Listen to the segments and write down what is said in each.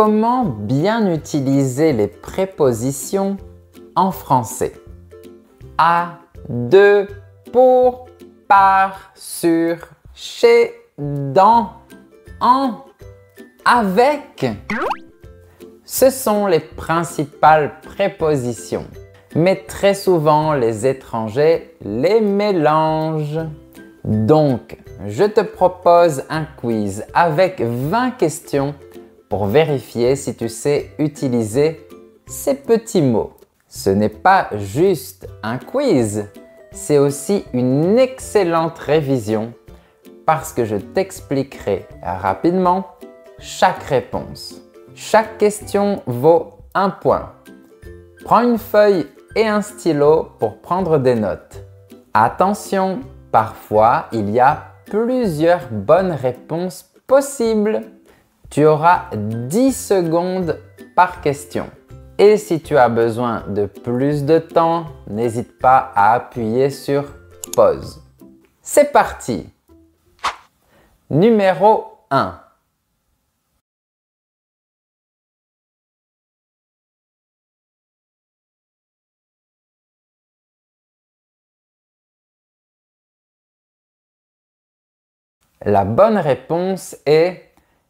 Comment bien utiliser les prépositions en français? À, de, pour, par, sur, chez, dans, en, avec. Ce sont les principales prépositions, mais très souvent les étrangers les mélangent. Donc, je te propose un quiz avec 20 questions pour vérifier si tu sais utiliser ces petits mots. Ce n'est pas juste un quiz, c'est aussi une excellente révision parce que je t'expliquerai rapidement chaque réponse. Chaque question vaut un point. Prends une feuille et un stylo pour prendre des notes. Attention, parfois il y a plusieurs bonnes réponses possibles. Tu auras 10 secondes par question. Et si tu as besoin de plus de temps, n'hésite pas à appuyer sur pause. C'est parti Numéro 1 La bonne réponse est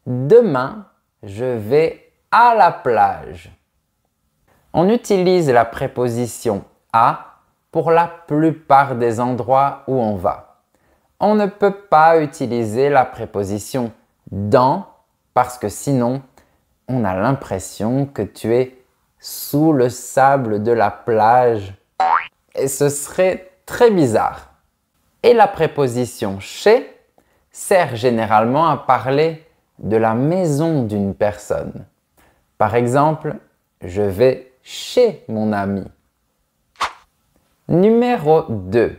Demain, je vais à la plage. On utilise la préposition à pour la plupart des endroits où on va. On ne peut pas utiliser la préposition dans parce que sinon, on a l'impression que tu es sous le sable de la plage et ce serait très bizarre. Et la préposition chez sert généralement à parler de la maison d'une personne. Par exemple, je vais chez mon ami. Numéro 2.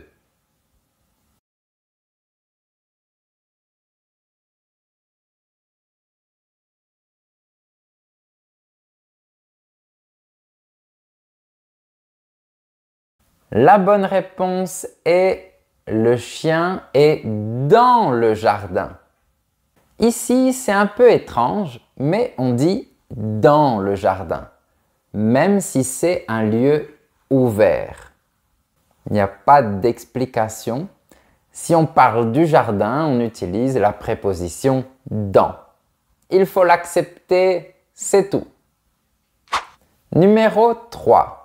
La bonne réponse est le chien est dans le jardin. Ici, c'est un peu étrange, mais on dit dans le jardin, même si c'est un lieu ouvert. Il n'y a pas d'explication. Si on parle du jardin, on utilise la préposition dans. Il faut l'accepter, c'est tout. Numéro 3.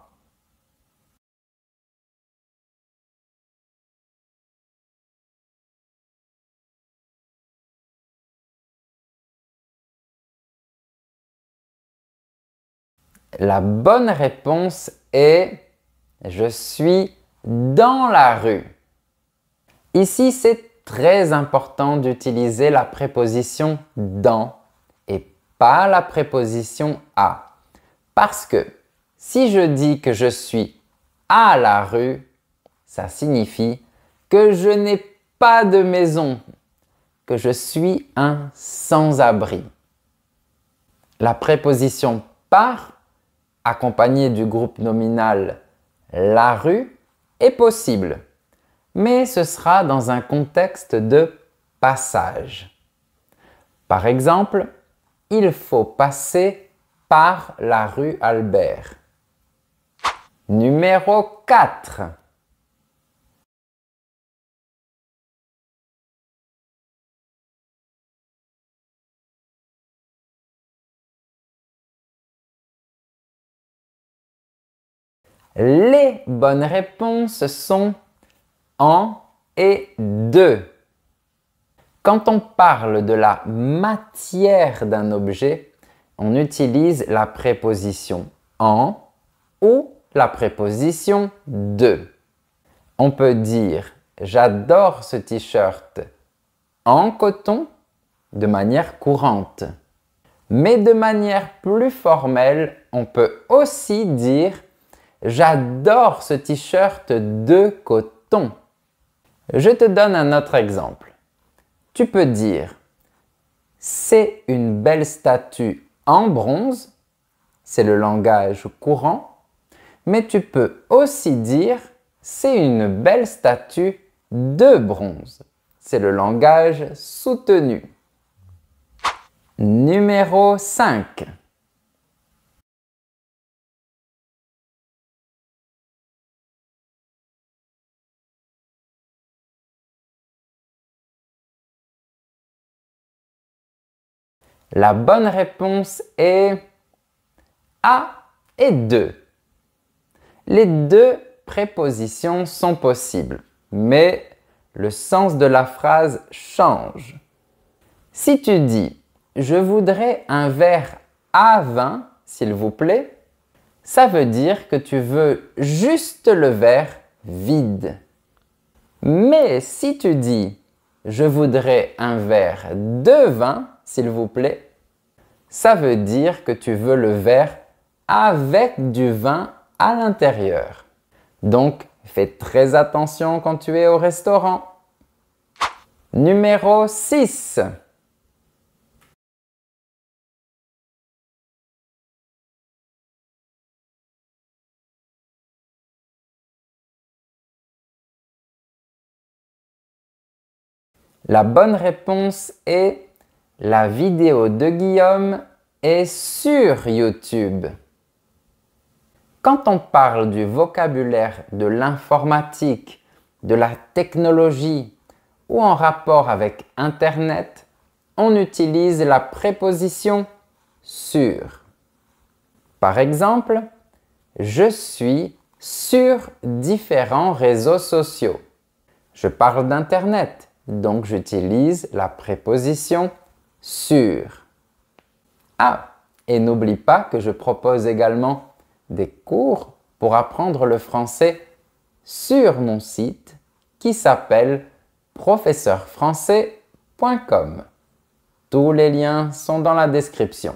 La bonne réponse est je suis dans la rue. Ici, c'est très important d'utiliser la préposition dans et pas la préposition à. Parce que si je dis que je suis à la rue, ça signifie que je n'ai pas de maison, que je suis un sans-abri. La préposition par accompagné du groupe nominal la rue est possible, mais ce sera dans un contexte de passage. Par exemple, il faut passer par la rue Albert. Numéro 4. Les bonnes réponses sont en et de. Quand on parle de la matière d'un objet, on utilise la préposition en ou la préposition de. On peut dire j'adore ce t-shirt en coton de manière courante. Mais de manière plus formelle, on peut aussi dire J'adore ce t-shirt de coton. Je te donne un autre exemple. Tu peux dire c'est une belle statue en bronze, c'est le langage courant, mais tu peux aussi dire c'est une belle statue de bronze, c'est le langage soutenu. Numéro 5. La bonne réponse est A et 2. Les deux prépositions sont possibles, mais le sens de la phrase change. Si tu dis je voudrais un verre à vin, s'il vous plaît, ça veut dire que tu veux juste le verre vide. Mais si tu dis je voudrais un verre de vin, s'il vous plaît, ça veut dire que tu veux le verre avec du vin à l'intérieur. Donc, fais très attention quand tu es au restaurant. Numéro 6. La bonne réponse est la vidéo de Guillaume est sur YouTube. Quand on parle du vocabulaire de l'informatique, de la technologie ou en rapport avec Internet, on utilise la préposition sur. Par exemple, je suis sur différents réseaux sociaux. Je parle d'Internet, donc j'utilise la préposition sur. Ah, et n'oublie pas que je propose également des cours pour apprendre le français sur mon site qui s'appelle professeurfrançais.com. Tous les liens sont dans la description.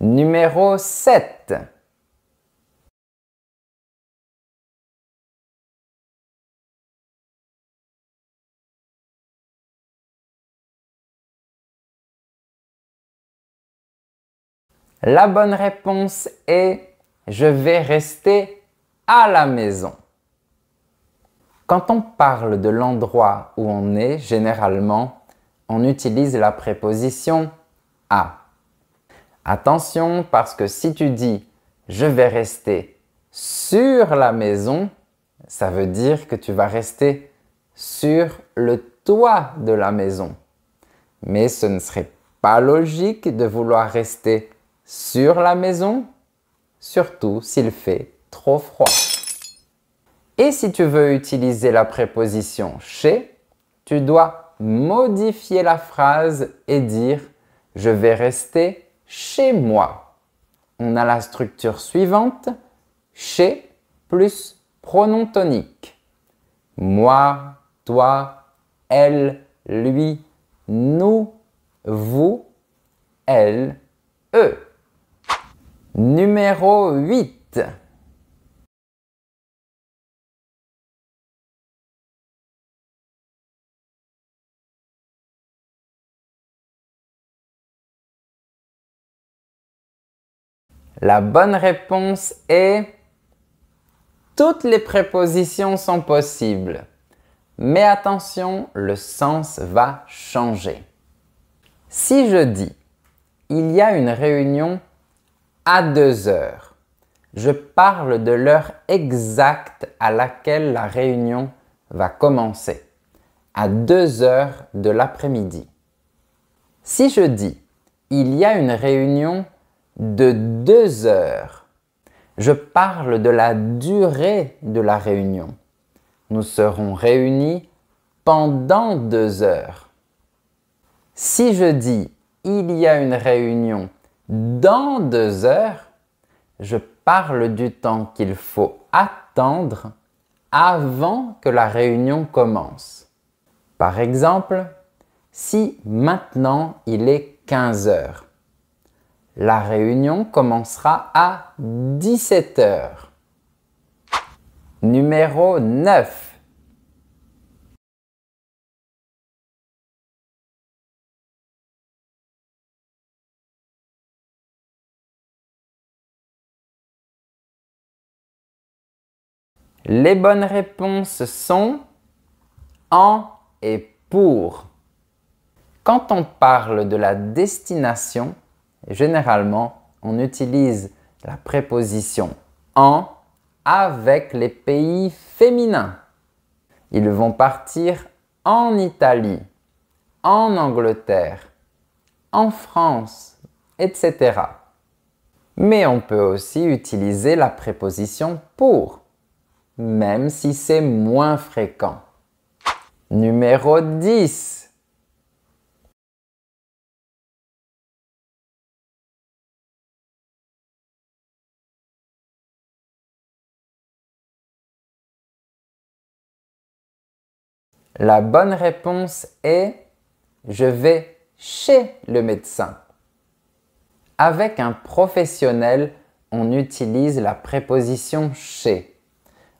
Numéro 7. La bonne réponse est je vais rester à la maison. Quand on parle de l'endroit où on est, généralement, on utilise la préposition à. Attention parce que si tu dis je vais rester sur la maison, ça veut dire que tu vas rester sur le toit de la maison. Mais ce ne serait pas logique de vouloir rester sur la maison, surtout s'il fait trop froid. Et si tu veux utiliser la préposition chez, tu dois modifier la phrase et dire je vais rester chez moi. On a la structure suivante, chez plus pronom tonique. Moi, toi, elle, lui, nous, vous, elle, eux. Numéro 8. La bonne réponse est toutes les prépositions sont possibles. Mais attention, le sens va changer. Si je dis il y a une réunion à deux heures. Je parle de l'heure exacte à laquelle la réunion va commencer, à deux heures de l'après-midi. Si je dis il y a une réunion de deux heures, je parle de la durée de la réunion. Nous serons réunis pendant deux heures. Si je dis il y a une réunion dans deux heures, je parle du temps qu'il faut attendre avant que la réunion commence. Par exemple, si maintenant il est 15 heures, la réunion commencera à 17 heures. Numéro 9. Les bonnes réponses sont en et pour. Quand on parle de la destination, généralement, on utilise la préposition en avec les pays féminins. Ils vont partir en Italie, en Angleterre, en France, etc. Mais on peut aussi utiliser la préposition pour, même si c'est moins fréquent. Numéro 10. La bonne réponse est je vais chez le médecin. Avec un professionnel, on utilise la préposition chez.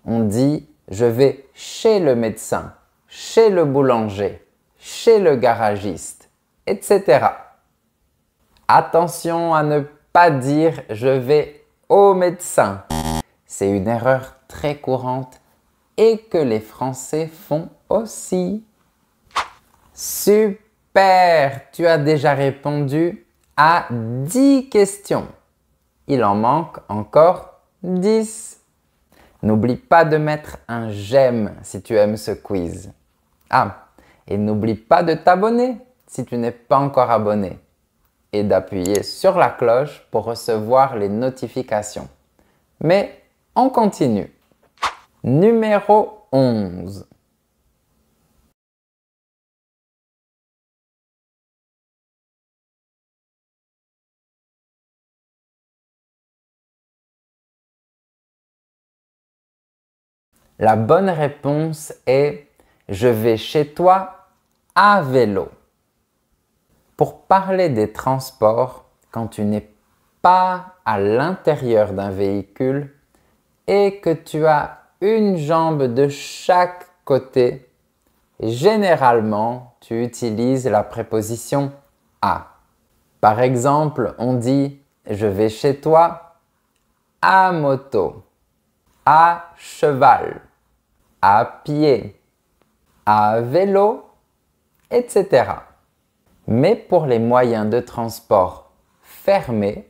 On dit je vais chez le médecin, chez le boulanger, chez le garagiste, etc. Attention à ne pas dire je vais au médecin. C'est une erreur très courante et que les Français font aussi. Super, tu as déjà répondu à 10 questions. Il en manque encore 10. N'oublie pas de mettre un j'aime si tu aimes ce quiz. Ah, et n'oublie pas de t'abonner si tu n'es pas encore abonné et d'appuyer sur la cloche pour recevoir les notifications. Mais on continue. Numéro 11. La bonne réponse est je vais chez toi à vélo. Pour parler des transports, quand tu n'es pas à l'intérieur d'un véhicule et que tu as une jambe de chaque côté, généralement, tu utilises la préposition à. Par exemple, on dit je vais chez toi à moto, à cheval à pied, à vélo, etc. Mais pour les moyens de transport fermés,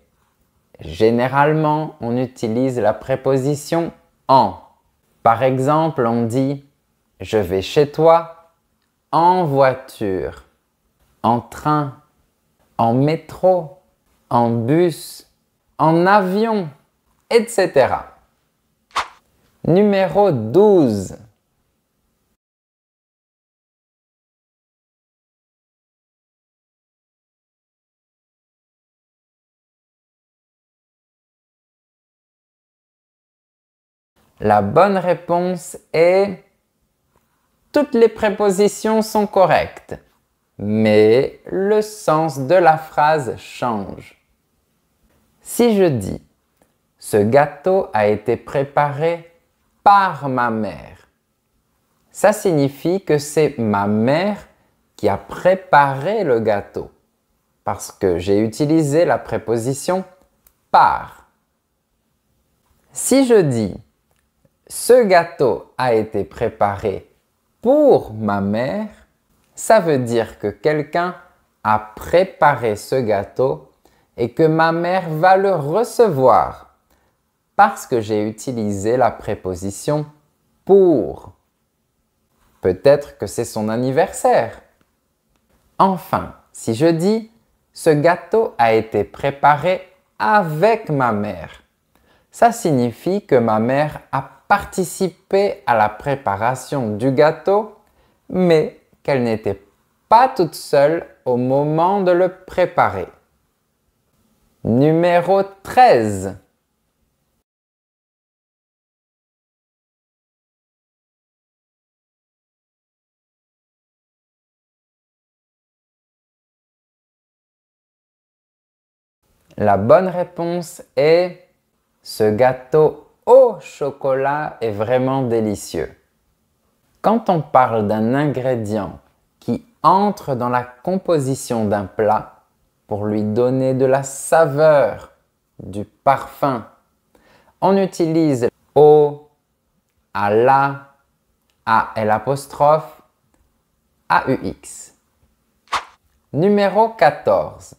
généralement on utilise la préposition en. Par exemple, on dit je vais chez toi en voiture, en train, en métro, en bus, en avion, etc. Numéro 12. La bonne réponse est toutes les prépositions sont correctes, mais le sens de la phrase change. Si je dis ce gâteau a été préparé par ma mère. Ça signifie que c'est ma mère qui a préparé le gâteau parce que j'ai utilisé la préposition par. Si je dis ce gâteau a été préparé pour ma mère, ça veut dire que quelqu'un a préparé ce gâteau et que ma mère va le recevoir parce que j'ai utilisé la préposition pour. Peut-être que c'est son anniversaire. Enfin, si je dis ce gâteau a été préparé avec ma mère, ça signifie que ma mère a participé à la préparation du gâteau, mais qu'elle n'était pas toute seule au moment de le préparer. Numéro 13. La bonne réponse est ce gâteau au chocolat est vraiment délicieux. Quand on parle d'un ingrédient qui entre dans la composition d'un plat pour lui donner de la saveur, du parfum, on utilise au, à la, à l'apostrophe, AUX. Numéro 14.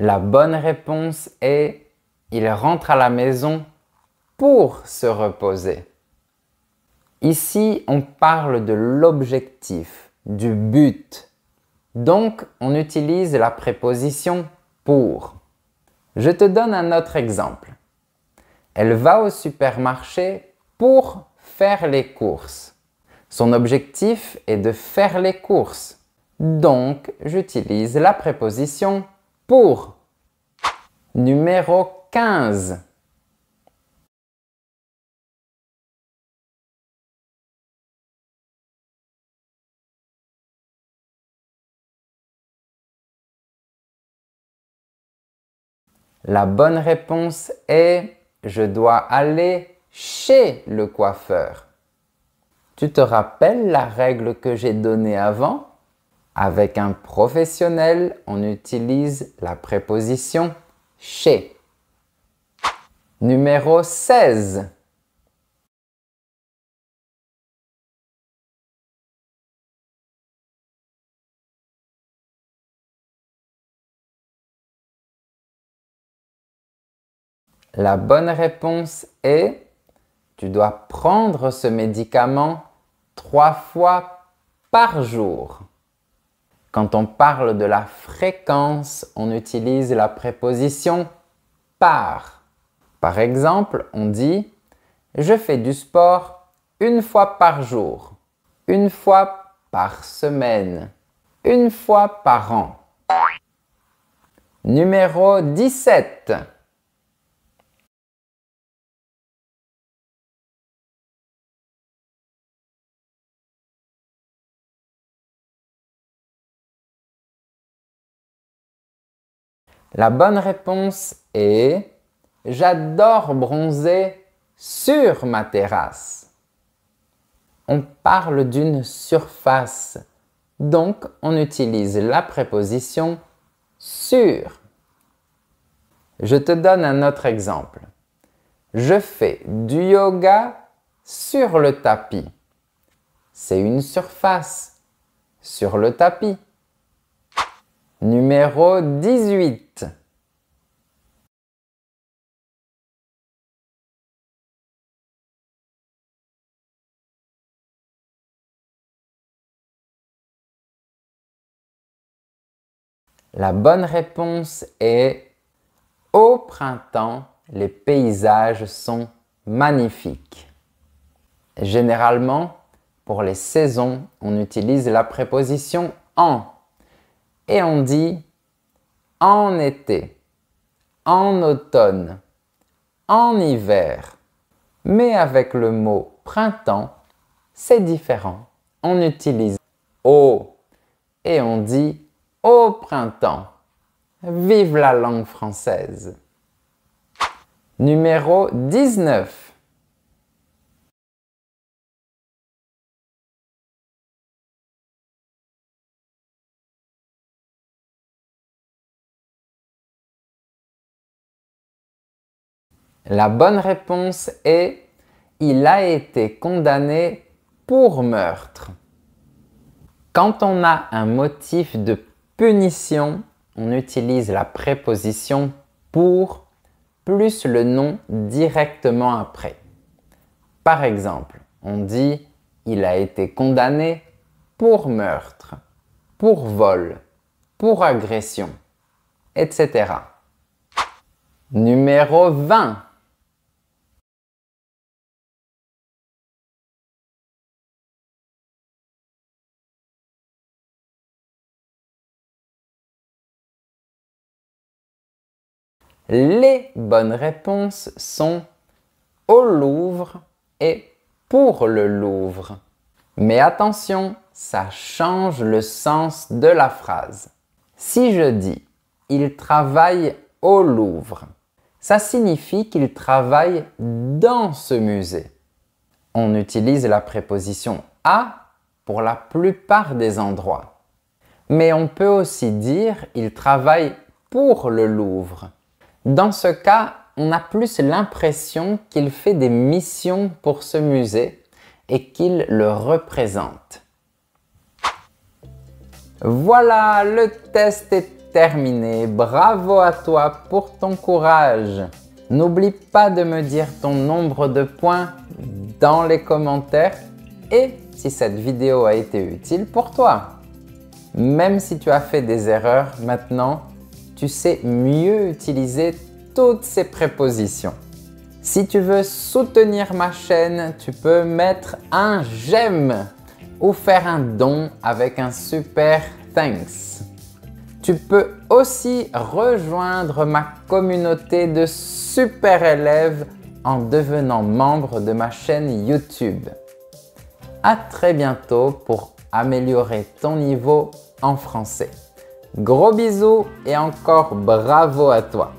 La bonne réponse est il rentre à la maison pour se reposer. Ici, on parle de l'objectif, du but. Donc, on utilise la préposition pour. Je te donne un autre exemple. Elle va au supermarché pour faire les courses. Son objectif est de faire les courses. Donc, j'utilise la préposition pour. Numéro 15. La bonne réponse est je dois aller chez le coiffeur. Tu te rappelles la règle que j'ai donnée avant? Avec un professionnel, on utilise la préposition chez. Numéro 16. La bonne réponse est tu dois prendre ce médicament trois fois par jour. Quand on parle de la fréquence, on utilise la préposition par. Par exemple, on dit je fais du sport une fois par jour, une fois par semaine, une fois par an. Numéro 17. La bonne réponse est J'adore bronzer sur ma terrasse. On parle d'une surface, donc on utilise la préposition sur. Je te donne un autre exemple. Je fais du yoga sur le tapis. C'est une surface sur le tapis. Numéro 18. La bonne réponse est Au printemps, les paysages sont magnifiques. Généralement, pour les saisons, on utilise la préposition en et on dit en été, en automne, en hiver. Mais avec le mot printemps, c'est différent. On utilise au et on dit au printemps. Vive la langue française. Numéro 19. La bonne réponse est il a été condamné pour meurtre. Quand on a un motif de punition, on utilise la préposition pour plus le nom directement après. Par exemple, on dit il a été condamné pour meurtre, pour vol, pour agression, etc. Numéro 20. Les bonnes réponses sont au Louvre et pour le Louvre. Mais attention, ça change le sens de la phrase. Si je dis il travaille au Louvre, ça signifie qu'il travaille dans ce musée. On utilise la préposition à pour la plupart des endroits. Mais on peut aussi dire il travaille pour le Louvre. Dans ce cas, on a plus l'impression qu'il fait des missions pour ce musée et qu'il le représente. Voilà, le test est terminé. Bravo à toi pour ton courage. N'oublie pas de me dire ton nombre de points dans les commentaires et si cette vidéo a été utile pour toi. Même si tu as fait des erreurs, maintenant, tu sais mieux utiliser toutes ces prépositions. Si tu veux soutenir ma chaîne, tu peux mettre un j'aime ou faire un don avec un super thanks. Tu peux aussi rejoindre ma communauté de super élèves en devenant membre de ma chaîne YouTube. À très bientôt pour améliorer ton niveau en français. Gros bisous et encore bravo à toi